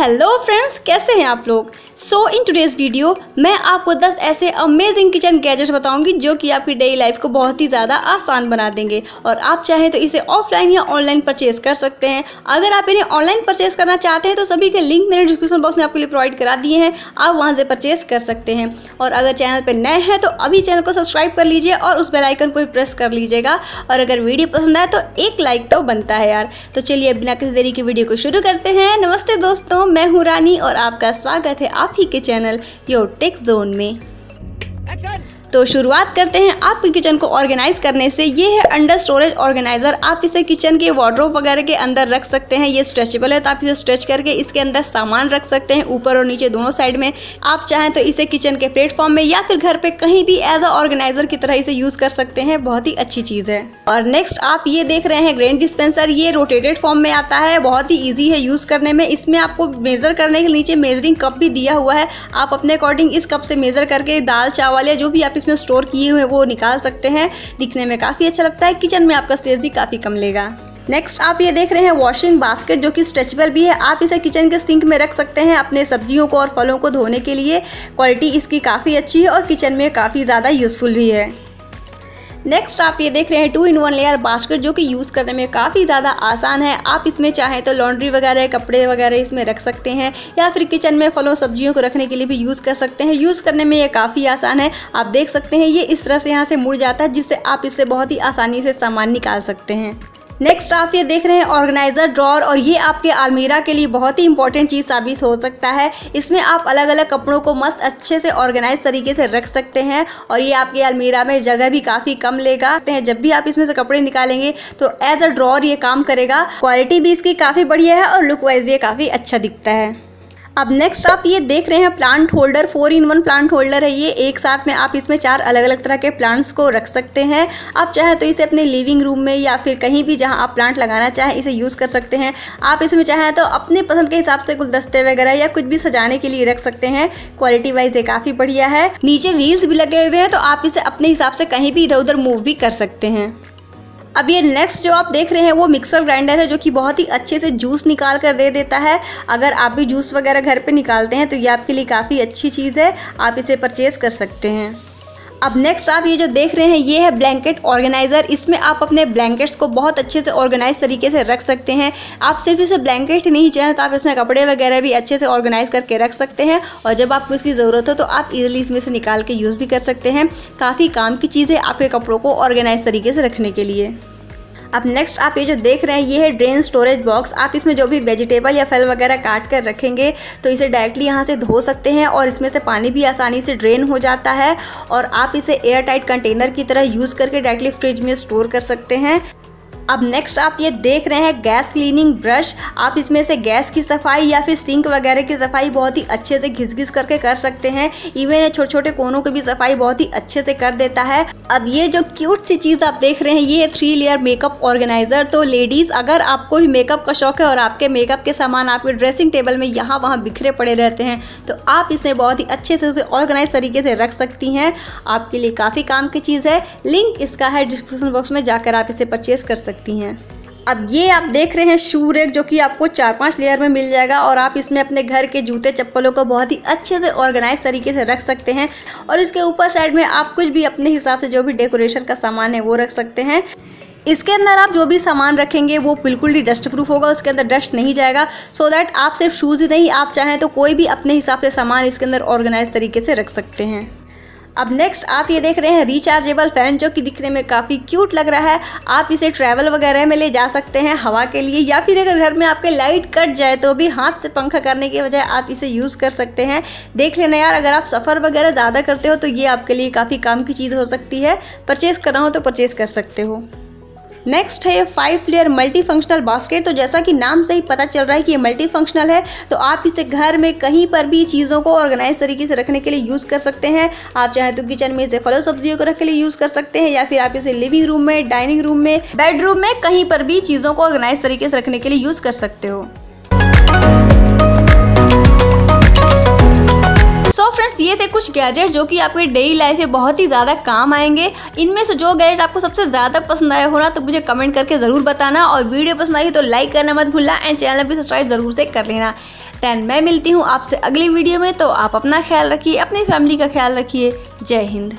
Hello friends कैसे हैं आप लोग? सो इन टूडेज़ वीडियो मैं आपको 10 ऐसे अमेजिंग किचन गैजेट्स बताऊँगी जो कि आपकी डेली लाइफ को बहुत ही ज़्यादा आसान बना देंगे। और आप चाहें तो इसे ऑफलाइन या ऑनलाइन परचेज कर सकते हैं। अगर आप इन्हें ऑनलाइन परचेज करना चाहते हैं तो सभी के लिंक मैंने डिस्क्रिप्शन बॉक्स में आपके लिए प्रोवाइड करा दिए हैं। आप वहाँ से परचेज कर सकते हैं। और अगर चैनल पर नए हैं तो अभी चैनल को सब्सक्राइब कर लीजिए और उस बेलाइकन को भी प्रेस कर लीजिएगा। और अगर वीडियो पसंद आए तो एक लाइक तो बनता है यार। तो चलिए, बिना किसी देरी की वीडियो को शुरू करते हैं। नमस्ते दोस्तों मैं हूँ रानी और आपका स्वागत है आप ही के चैनल योर टेक जोन में। तो शुरुआत करते हैं आपके किचन को ऑर्गेनाइज करने से। ये है अंडर स्टोरेज ऑर्गेनाइजर। आप इसे किचन के वार्ड्रोब वगैरह के अंदर रख सकते हैं। ये स्ट्रेचेबल है तो आप इसे स्ट्रेच करके इसके अंदर सामान रख सकते हैं ऊपर और नीचे दोनों साइड में। आप चाहें तो इसे किचन के प्लेटफॉर्म में या फिर घर पे कहीं भी एज अ ऑर्गेनाइजर की तरह इसे यूज़ कर सकते हैं। बहुत ही अच्छी चीज़ है। और नेक्स्ट आप ये देख रहे हैं ग्रेन डिस्पेंसर ये रोटेटेड फॉर्म में आता है। बहुत ही ईजी है यूज़ करने में। इसमें आपको मेजर करने के नीचे मेजरिंग कप भी दिया हुआ है। आप अपने अकॉर्डिंग इस कप से मेजर करके दाल, चावल या जो भी आप इसमें स्टोर किए हुए वो निकाल सकते हैं। दिखने में काफ़ी अच्छा लगता है। किचन में आपका स्पेस भी काफ़ी कम लेगा। नेक्स्ट आप ये देख रहे हैं वॉशिंग बास्केट जो कि स्ट्रेचेबल भी है। आप इसे किचन के सिंक में रख सकते हैं अपने सब्जियों को और फलों को धोने के लिए। क्वालिटी इसकी काफ़ी अच्छी है और किचन में काफ़ी ज़्यादा यूज़फुल भी है। नेक्स्ट आप ये देख रहे हैं two in one layer basket जो कि यूज़ करने में काफ़ी ज़्यादा आसान है। आप इसमें चाहें तो लॉन्ड्री वगैरह, कपड़े वगैरह इसमें रख सकते हैं, या फिर किचन में फलों, सब्जियों को रखने के लिए भी यूज़ कर सकते हैं। यूज़ करने में ये काफ़ी आसान है। आप देख सकते हैं, ये इस तरह से यहाँ से मुड़ जाता है, जिससे आप इससे बहुत ही आसानी से सामान निकाल सकते हैं। नेक्स्ट आप ये देख रहे हैं ऑर्गेनाइजर ड्रॉर और ये आपके आलमीरा के लिए बहुत ही इंपॉर्टेंट चीज़ साबित हो सकता है। इसमें आप अलग अलग कपड़ों को मस्त अच्छे से ऑर्गेनाइज तरीके से रख सकते हैं और ये आपके अलमीरा में जगह भी काफ़ी कम लेगा। जब भी आप इसमें से कपड़े निकालेंगे तो एज अ ड्रॉर ये काम करेगा। क्वालिटी भी इसकी काफ़ी बढ़िया है और लुक वाइज भी ये काफ़ी अच्छा दिखता है। अब नेक्स्ट आप ये देख रहे हैं plant holder four in one plant holder है ये। एक साथ में आप इसमें चार अलग अलग तरह के प्लांट्स को रख सकते हैं। आप चाहे तो इसे अपने लिविंग रूम में या फिर कहीं भी जहाँ आप प्लांट लगाना चाहें, इसे यूज़ कर सकते हैं। आप इसमें चाहें तो अपने पसंद के हिसाब से गुलदस्ते वगैरह या कुछ भी सजाने के लिए रख सकते हैं। क्वालिटी वाइज ये काफ़ी बढ़िया है। नीचे व्हील्स भी लगे हुए हैं तो आप इसे अपने हिसाब से कहीं भी इधर उधर मूव भी कर सकते हैं। अब ये नेक्स्ट जो आप देख रहे हैं, वो मिक्सर ग्राइंडर है, जो कि बहुत ही अच्छे से जूस निकाल कर दे देता है। अगर आप भी जूस वगैरह घर पे निकालते हैं तो ये आपके लिए काफ़ी अच्छी चीज़ है। आप इसे परचेज़ कर सकते हैं। अब नेक्स्ट आप ये जो देख रहे हैं, ये है ब्लैंकेट ऑर्गेनाइज़र इसमें आप अपने ब्लैंकेट्स को बहुत अच्छे से ऑर्गेनाइज तरीके से रख सकते हैं। आप सिर्फ़ इसे ब्लैंकेट ही नहीं, चाहें तो आप इसमें कपड़े वगैरह भी अच्छे से ऑर्गेनाइज करके रख सकते हैं। और जब आपको इसकी ज़रूरत हो तो आप इजीली इसमें से निकाल के यूज़ भी कर सकते हैं। काफ़ी काम की चीज़ है आपके कपड़ों को ऑर्गेनाइज तरीके से रखने के लिए। अब नेक्स्ट आप ये जो देख रहे हैं, ये है ड्रेन स्टोरेज बॉक्स आप इसमें जो भी वेजिटेबल या फल वगैरह काट कर रखेंगे तो इसे डायरेक्टली यहाँ से धो सकते हैं और इसमें से पानी भी आसानी से ड्रेन हो जाता है और आप इसे एयर टाइट कंटेनर की तरह यूज़ करके डायरेक्टली फ्रिज में स्टोर कर सकते हैं। अब नेक्स्ट आप ये देख रहे हैं गैस क्लीनिंग ब्रश आप इसमें से गैस की सफ़ाई या फिर सिंक वगैरह की सफ़ाई बहुत ही अच्छे से घिस घिस करके कर सकते हैं। इवन छोटे छोटे कोनों की भी सफ़ाई बहुत ही अच्छे से कर देता है। अब ये जो क्यूट सी चीज़ आप देख रहे हैं, ये है थ्री लेयर मेकअप ऑर्गेनाइजर तो लेडीज़ अगर आपको भी मेकअप का शौक है और आपके मेकअप के सामान आपके ड्रेसिंग टेबल में यहाँ वहाँ बिखरे पड़े रहते हैं तो आप इसे बहुत ही अच्छे से उसे ऑर्गेनाइज तरीके से रख सकती हैं। आपके लिए काफ़ी काम की चीज़ है। लिंक इसका है डिस्क्रिप्शन बॉक्स में जाकर आप इसे परचेज कर सकती हैं। अब ये आप देख रहे हैं शू रेक जो कि आपको चार पाँच लेयर में मिल जाएगा और आप इसमें अपने घर के जूते, चप्पलों को बहुत ही अच्छे से ऑर्गेनाइज तरीके से रख सकते हैं और इसके ऊपर साइड में आप कुछ भी अपने हिसाब से जो भी डेकोरेशन का सामान है वो रख सकते हैं। इसके अंदर आप जो भी सामान रखेंगे वो बिल्कुल ही डस्ट प्रूफ होगा, उसके अंदर डस्ट नहीं जाएगा। सो so दैट आप सिर्फ़ शूज़ ही नहीं, आप चाहें तो कोई भी अपने हिसाब से सामान इसके अंदर ऑर्गेनाइज तरीके से रख सकते हैं। अब नेक्स्ट आप ये देख रहे हैं रिचार्जेबल फ़ैन जो कि दिखने में काफ़ी क्यूट लग रहा है। आप इसे ट्रैवल वगैरह में ले जा सकते हैं हवा के लिए, या फिर अगर घर में आपके लाइट कट जाए तो भी हाथ से पंखा करने के बजाय आप इसे यूज़ कर सकते हैं। देख लेना यार, अगर आप सफ़र वगैरह ज़्यादा करते हो तो ये आपके लिए काफ़ी काम की चीज़ हो सकती है। परचेज़ करना हो तो परचेज़ कर सकते हो। नेक्स्ट है five layer multi functional basket तो जैसा कि नाम से ही पता चल रहा है कि ये मल्टी फंक्शनल है तो आप इसे घर में कहीं पर भी चीज़ों को ऑर्गेनाइज तरीके से रखने के लिए यूज़ कर सकते हैं। आप चाहे तो किचन में इसे फलों सब्जियों को रख के लिए यूज़ कर सकते हैं, या फिर आप इसे लिविंग रूम में डाइनिंग रूम में बेडरूम में कहीं पर भी चीज़ों को ऑर्गेनाइज तरीके से रखने के लिए यूज़ कर सकते हो। सो so फ्रेंड्स ये थे कुछ गैजेट जो कि आपके डेली लाइफ में बहुत ही ज़्यादा काम आएँगे। इनमें से जो गैजेट आपको सबसे ज़्यादा पसंद आया हो ना तो मुझे कमेंट करके ज़रूर बताना और वीडियो पसंद आई तो लाइक करना मत भूलना एंड चैनल भी सब्सक्राइब ज़रूर से कर लेना। दैन मैं मिलती हूँ आपसे अगली वीडियो में तो आप अपना ख्याल रखिए, अपनी फैमिली का ख्याल रखिए। जय हिंद।